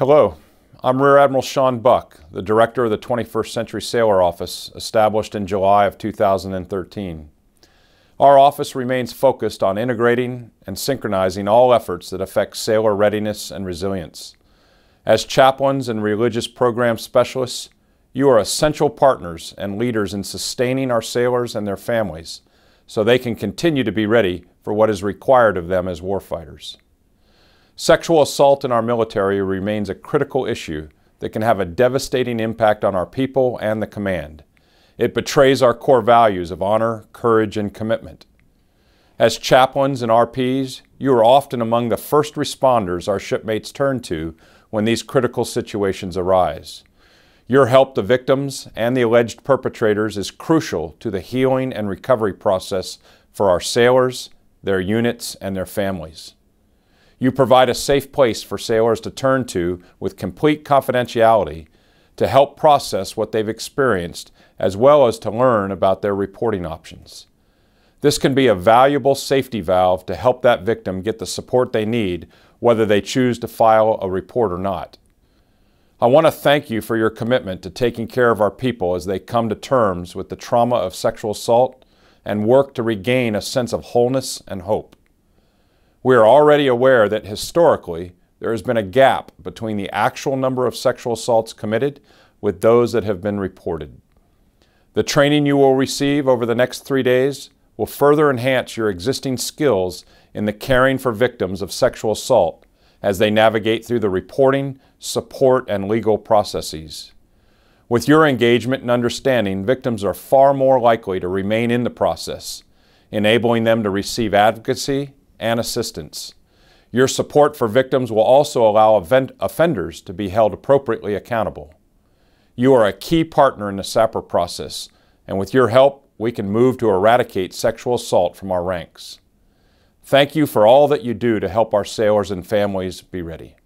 Hello, I'm Rear Admiral Sean Buck, the Director of the 21st Century Sailor Office, established in July of 2013. Our office remains focused on integrating and synchronizing all efforts that affect sailor readiness and resilience. As chaplains and religious program specialists, you are essential partners and leaders in sustaining our sailors and their families so they can continue to be ready for what is required of them as warfighters. Sexual assault in our military remains a critical issue that can have a devastating impact on our people and the command. It betrays our core values of honor, courage, and commitment. As chaplains and RPs, you are often among the first responders our shipmates turn to when these critical situations arise. Your help to victims and the alleged perpetrators is crucial to the healing and recovery process for our sailors, their units, and their families. You provide a safe place for sailors to turn to with complete confidentiality to help process what they've experienced as well as to learn about their reporting options. This can be a valuable safety valve to help that victim get the support they need, whether they choose to file a report or not. I want to thank you for your commitment to taking care of our people as they come to terms with the trauma of sexual assault and work to regain a sense of wholeness and hope. We are already aware that historically there has been a gap between the actual number of sexual assaults committed with those that have been reported. The training you will receive over the next three days will further enhance your existing skills in the caring for victims of sexual assault as they navigate through the reporting, support, and legal processes. With your engagement and understanding, victims are far more likely to remain in the process, enabling them to receive advocacy and assistance. Your support for victims will also allow offenders to be held appropriately accountable. You are a key partner in the SAPR process, and with your help, we can move to eradicate sexual assault from our ranks. Thank you for all that you do to help our sailors and families be ready.